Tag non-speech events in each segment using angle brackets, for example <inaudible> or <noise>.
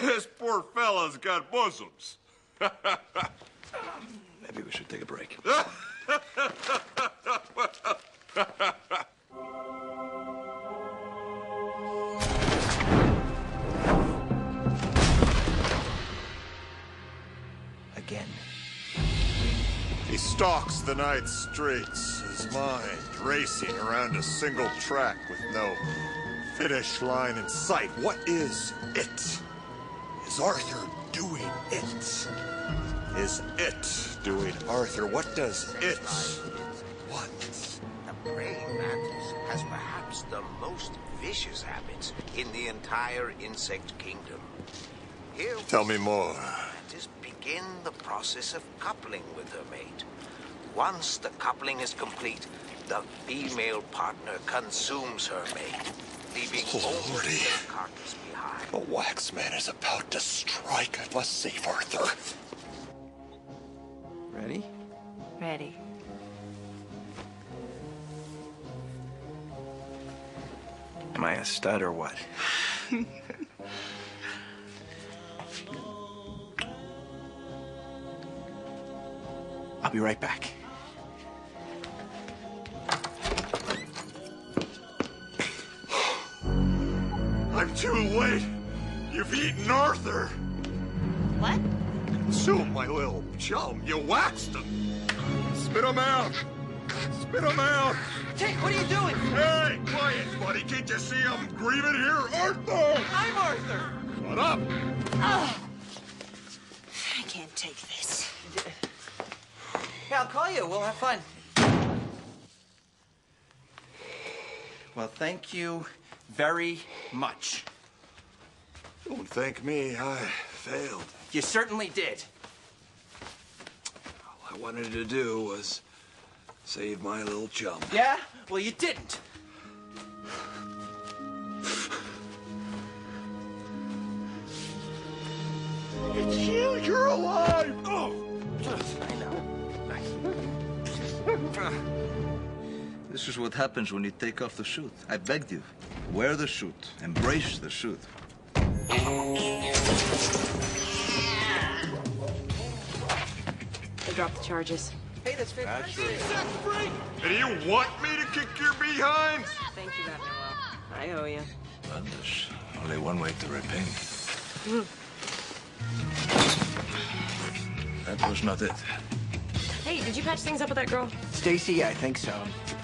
<laughs> bosoms. <laughs> Maybe we should take a break. <laughs> Again. He stalks the night streets, his mind racing around a single track with no finish line in sight. What is it? Is Arthur doing it? Is it doing Arthur? What does it want? The praying mantis has perhaps the most vicious habits in the entire insect kingdom. Here Tell me more. mantis begin the process of coupling with her mate. Once the coupling is complete, the female partner consumes her mate, leaving Oh, only Lordy. the carcass behind. The wax man is about to strike. I must save Arthur. Ready? Ready. Am I a stud or what? <laughs> I'll be right back. I'm too late. You've eaten Arthur. What? Consume my little chum. You waxed him. Spit him out. Spit him out. Tank, what are you doing? Hey, quiet, buddy. Can't you see I'm grieving here? Arthur! I'm Arthur. Shut up. I can't take this. Hey, I'll call you. We'll have fun. Well, thank you very much. Don't thank me. I failed. You certainly did. All I wanted to do was save my little chum. Yeah? Well, you didn't. It's you. You're alive. Oh. I know. This is what happens when you take off the suit. I begged you. Wear the suit. Embrace the suit. They dropped the charges. Hey, that's fantastic. And you want me to kick your behind? Thank you, Manuel. I owe you. Well, there's only one way to repay me. Mm. That was not it. Hey, did you patch things up with that girl? Stacy, I think so.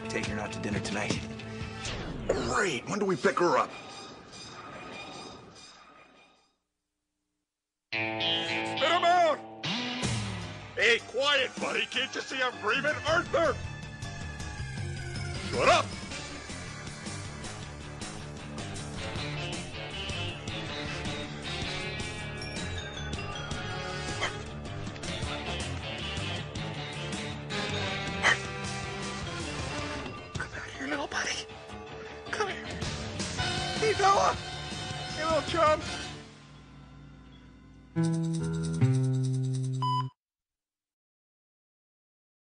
Taking her out to dinner tonight. Great. When do we pick her up? Spit him out! Hey, quiet, buddy. Can't you see I'm breathing? Arthur! Shut up! Noah! Hey, little chum.